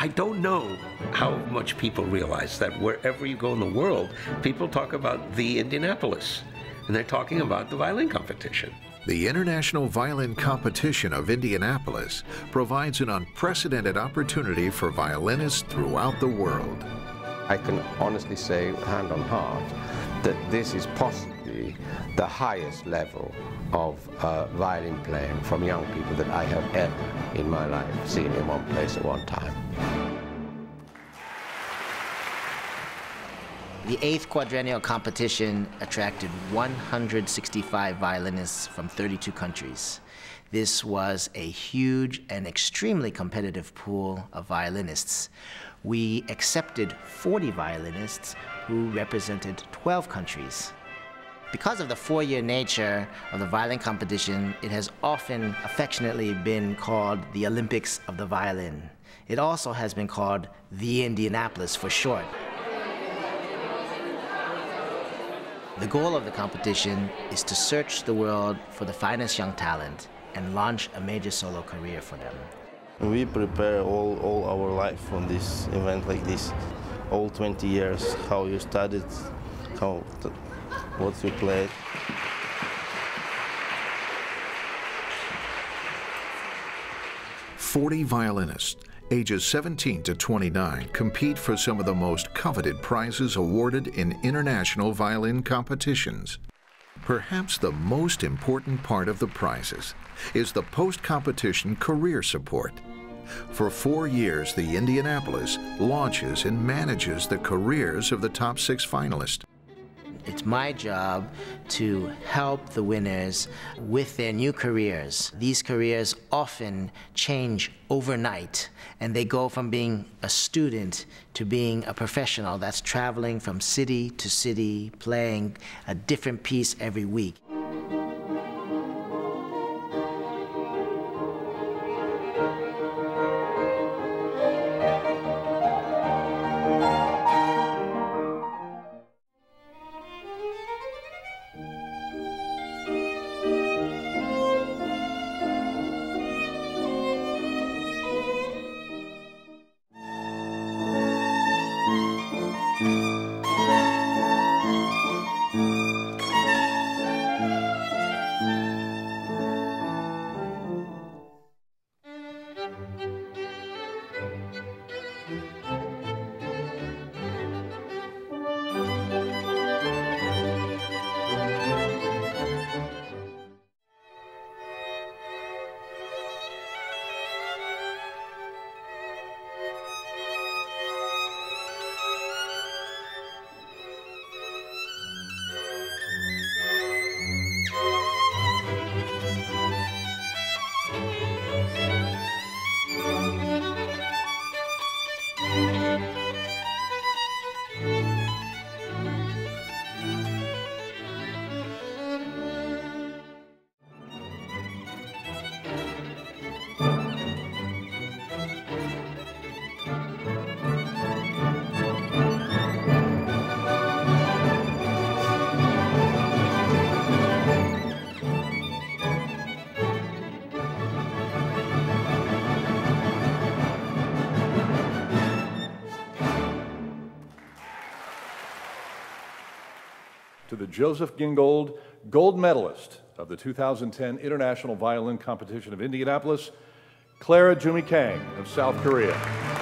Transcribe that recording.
I don't know how much people realize that wherever you go in the world, people talk about the Indianapolis, and they're talking about the violin competition. The International Violin Competition of Indianapolis provides an unprecedented opportunity for violinists throughout the world. I can honestly say, hand on heart, that this is possibly the highest level of uh, violin playing from young people that I have ever in my life seen in one place at one time. The eighth quadrennial competition attracted 165 violinists from 32 countries. This was a huge and extremely competitive pool of violinists. We accepted 40 violinists who represented 12 countries. Because of the four-year nature of the violin competition, it has often affectionately been called the Olympics of the violin. It also has been called the Indianapolis for short. The goal of the competition is to search the world for the finest young talent and launch a major solo career for them. We prepare all, all our life on this event like this. All 20 years, how you studied, how what you played. Forty violinists, ages 17 to 29, compete for some of the most coveted prizes awarded in international violin competitions. Perhaps the most important part of the prizes is the post-competition career support. For four years, the Indianapolis launches and manages the careers of the top six finalists. It's my job to help the winners with their new careers. These careers often change overnight, and they go from being a student to being a professional that's traveling from city to city, playing a different piece every week. The Joseph Gingold Gold Medalist of the 2010 International Violin Competition of Indianapolis, Clara Jumi Kang of South Korea.